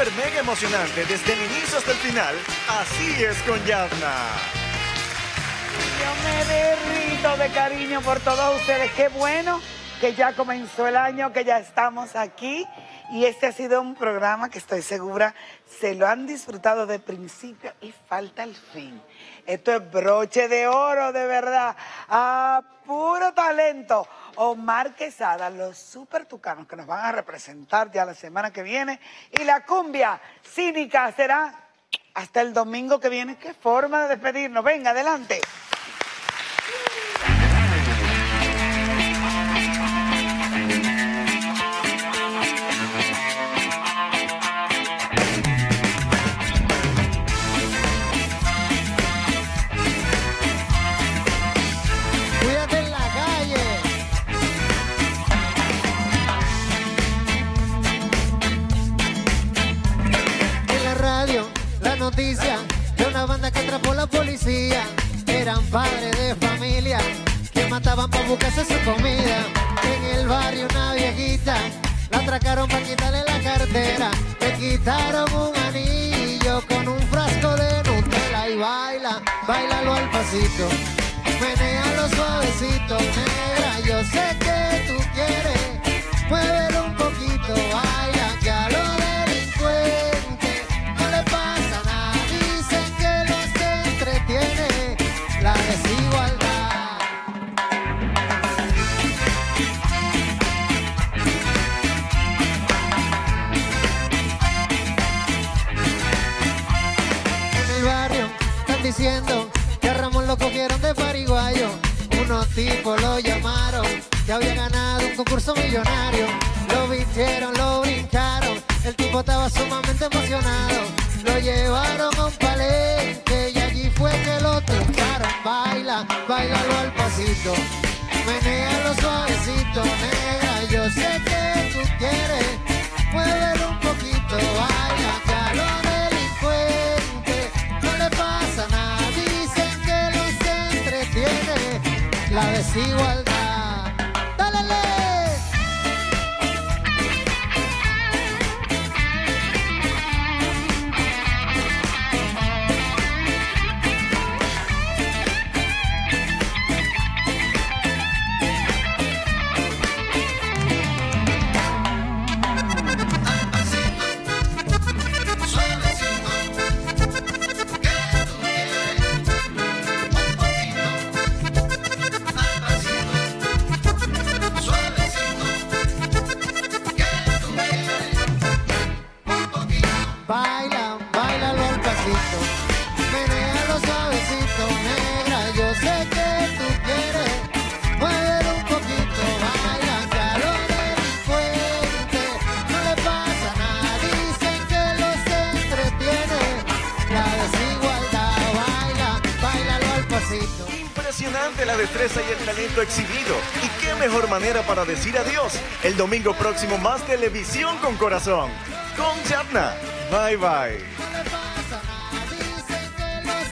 hiper mega emocionante desde el inicio hasta el final. Así es con Yadna. Yo me derrito de cariño por todos ustedes. Qué bueno que ya comenzó el año, que ya estamos aquí. Y este ha sido un programa que estoy segura se lo han disfrutado de principio y falta el fin. Esto es broche de oro, de verdad. A puro talento. Omar Quesada, los super tucanos que nos van a representar ya la semana que viene. Y la cumbia cínica será hasta el domingo que viene. Qué forma de despedirnos. Venga, adelante. De una banda que atrapó la policía. Eran padres de familia que mataban para buscarse su comida. En el barrio una viejita la atracaron para quitarle la cartera. Le quitaron un anillo con un frasco de Nutella y baila, bailalo al pasito. Menéalo suavecito, negra, yo sé que tú quieres. Diciendo que a Ramón lo cogieron de pariguayo. Unos tipos lo llamaron, que había ganado un concurso millonario. Lo vistieron, lo brincaron, el tipo estaba sumamente emocionado. Lo llevaron a un palenque y allí fue que lo tocaron. Baila, bailalo al pasito, menéalo suavecito, negra. Yo sé que tú quieres, la desigualdad. Baila, bailalo al pasito. Menéalo suavecito, negra. Yo sé que tú quieres. Muévelo un poquito, baila, a los delincuentes no le pasa nada. Dicen que los entretiene la desigualdad. Baila, bailalo al pasito. Impresionante la destreza y el talento exhibido. Y qué mejor manera para decir adiós. El domingo próximo más televisión con corazón. Con Yadna. Vai, vai.